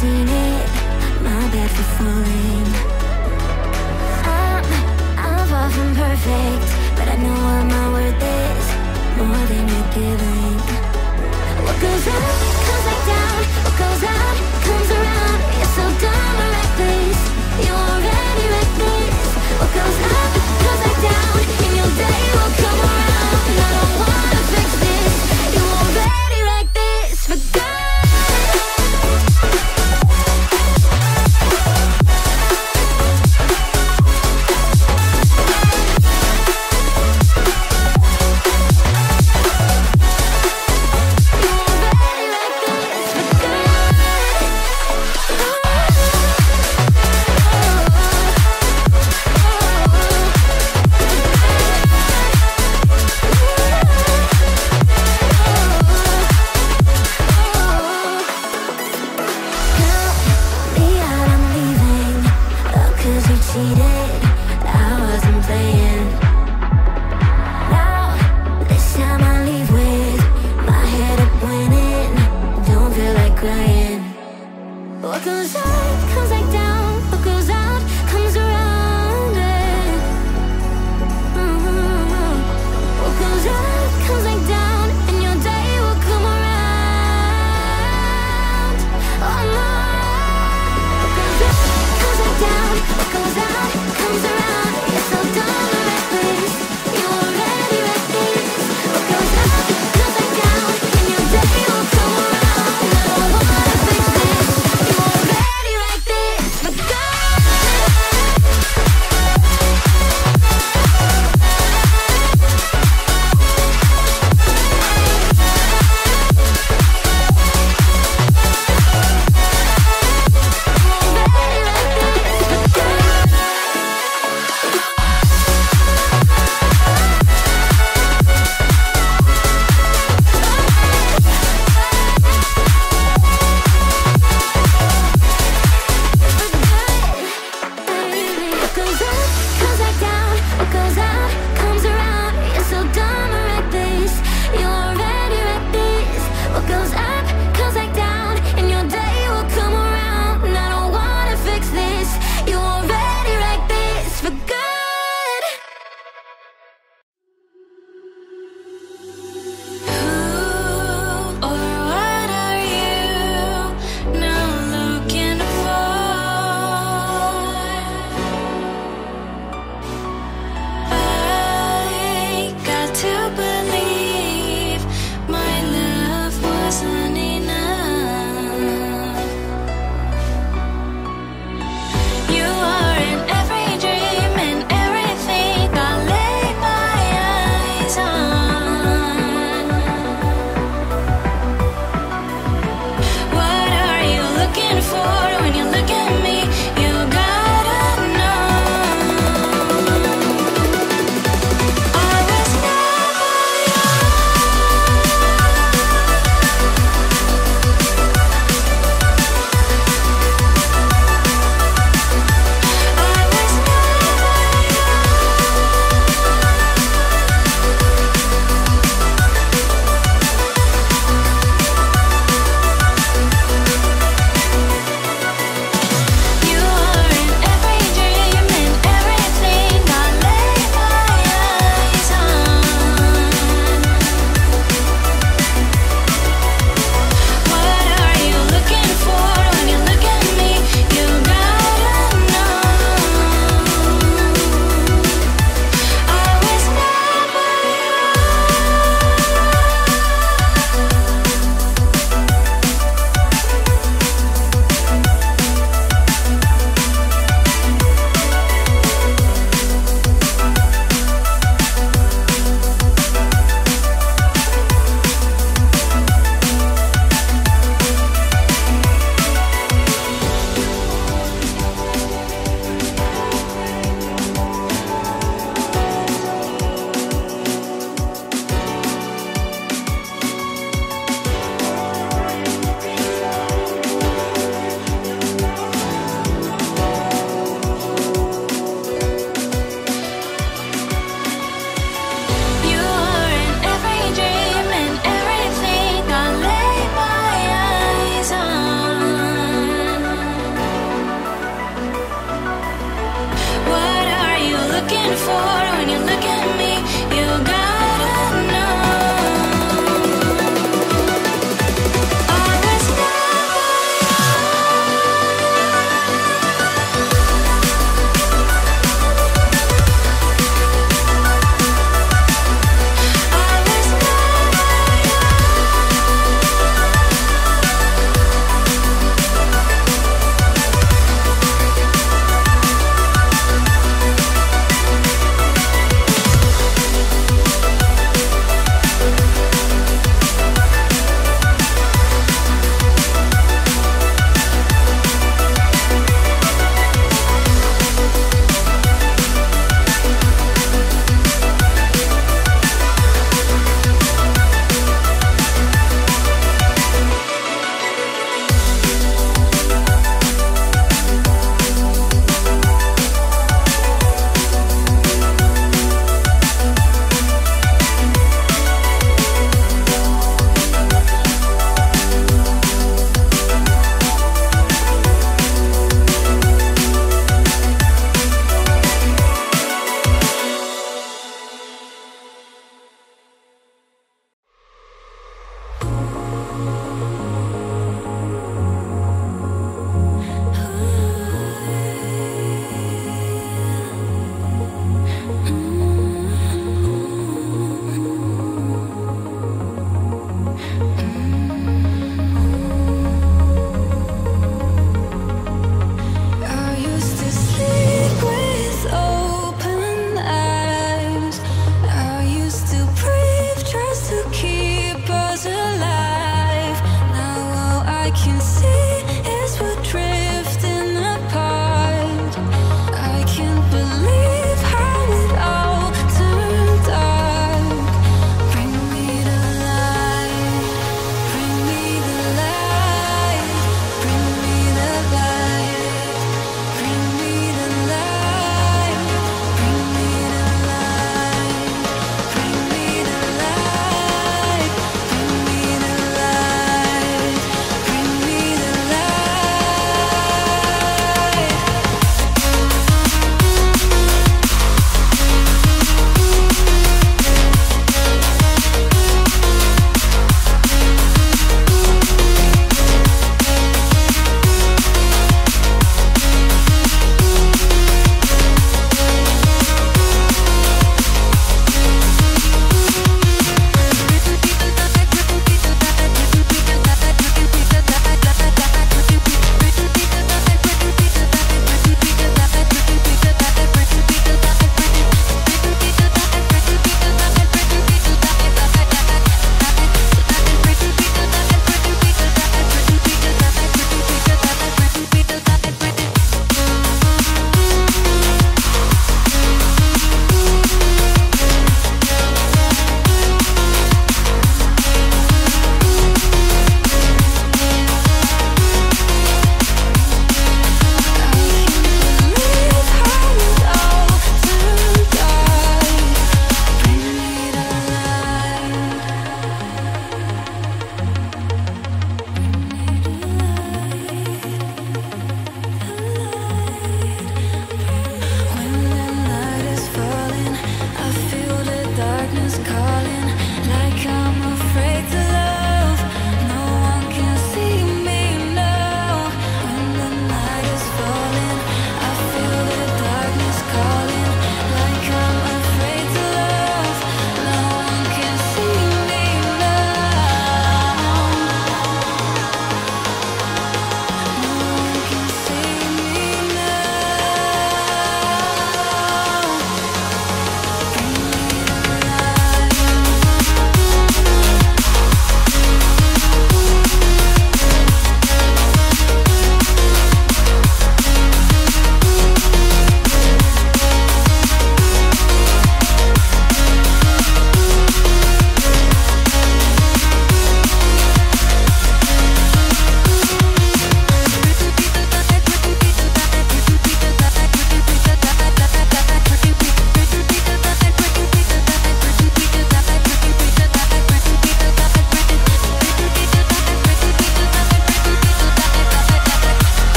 seen it. My bad for falling.